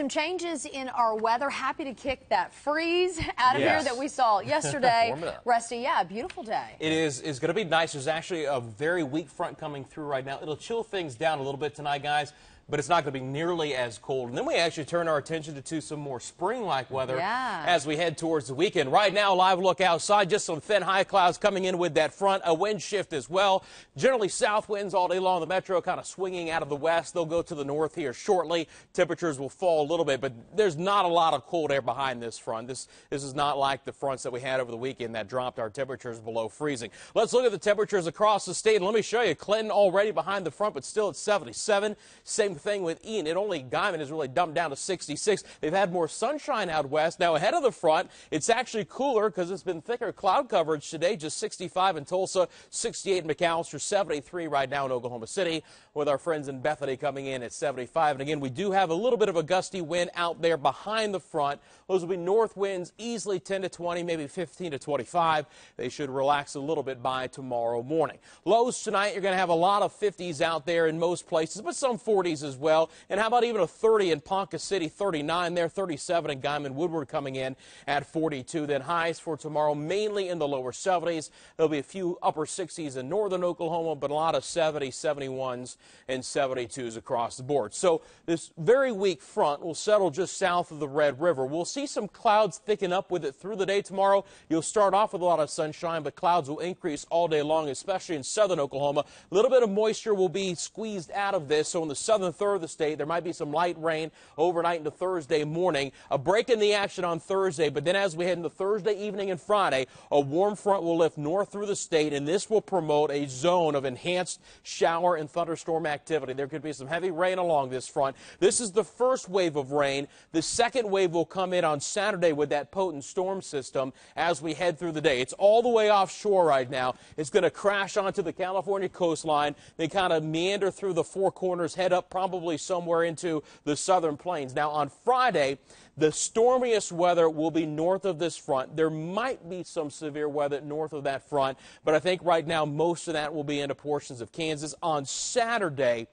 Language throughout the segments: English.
Some changes in our weather. Happy to kick that freeze out of Yes. here that we saw yesterday. Rusty, yeah, beautiful day. It is is going to be nice. There's actually a very weak front coming through right now. It'll chill things down a little bit tonight, guys, but it's not going to be nearly as cold. And then we actually turn our attention to, to some more spring-like weather Yeah. as we head towards the weekend. Right now, live look outside, just some thin high clouds coming in with that front, a wind shift as well. Generally south winds all day long. The metro kind of swinging out of the west. They'll go to the north here shortly. Temperatures will fall a little bit, but there's not a lot of cold air behind this front. This this is not like the fronts that we had over the weekend that dropped our temperatures below freezing. Let's look at the temperatures across the state. And let me show you Clinton already behind the front, but still at 77. Same thing with Ian. It only Guymon has really dumped down to 66. They've had more sunshine out west. Now ahead of the front, it's actually cooler because it's been thicker cloud coverage today. Just 65 in Tulsa, 68 in McAlester, 73 right now in Oklahoma City. With our friends in Bethany coming in at 75. And again, we do have a little bit of a gusty wind out there behind the front. Those will be north winds, easily 10 to 20, maybe 15 to 25. They should relax a little bit by tomorrow morning. Lows tonight, you're going to have a lot of 50s out there in most places, but some 40s as well. And how about even a 30 in Ponca City, 39 there, 37 in Guymon Woodward coming in at 42. Then highs for tomorrow mainly in the lower 70s. There'll be a few upper 60s in northern Oklahoma, but a lot of 70, 71s and 72s across the board. So this very weak front will settle just south of the Red River. We'll see some clouds thicken up with it through the day tomorrow. You'll start off with a lot of sunshine, but clouds will increase all day long, especially in southern Oklahoma. A little bit of moisture will be squeezed out of this. So in the southern third of the state, there might be some light rain overnight into Thursday morning. A break in the action on Thursday, but then as we head into Thursday evening and Friday, a warm front will lift north through the state, and this will promote a zone of enhanced shower and thunderstorm activity. There could be some heavy rain along this front. This is the first wave of rain. The second wave will come in on Saturday with that potent storm system as we head through the day. It's all the way offshore right now. It's going to crash onto the California coastline. They kind of meander through the four corners, head up probably somewhere into the southern plains. Now, on Friday, the stormiest weather will be north of this front. There might be some severe weather north of that front, but I think right now most of that will be into portions of Kansas. On Saturday,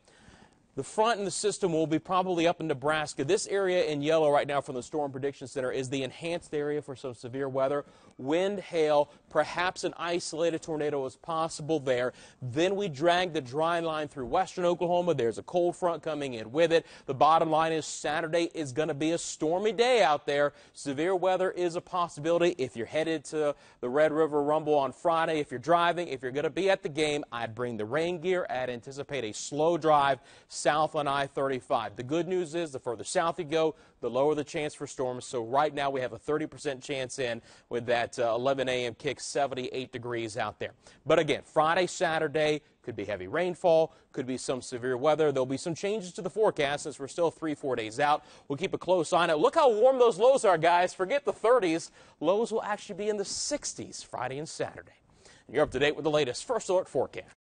the front in the system will be probably up in Nebraska. This area in yellow right now from the Storm Prediction Center is the enhanced area for some severe weather. Wind, hail, perhaps an isolated tornado is possible there. Then we drag the dry line through western Oklahoma. There's a cold front coming in with it. The bottom line is Saturday is going to be a stormy day out there. Severe weather is a possibility. If you're headed to the Red River Rumble on Friday, if you're driving, if you're going to be at the game, I'd bring the rain gear. I'd anticipate a slow drive south on I-35. The good news is the further south you go, the lower the chance for storms. So right now we have a 30% chance in with that uh, 11 a.m. kick, 78 degrees out there. But again, Friday, Saturday, could be heavy rainfall, could be some severe weather. There'll be some changes to the forecast since we're still three, four days out. We'll keep a close eye on it. Look how warm those lows are, guys. Forget the 30s. Lows will actually be in the 60s Friday and Saturday. You're up to date with the latest First Alert forecast.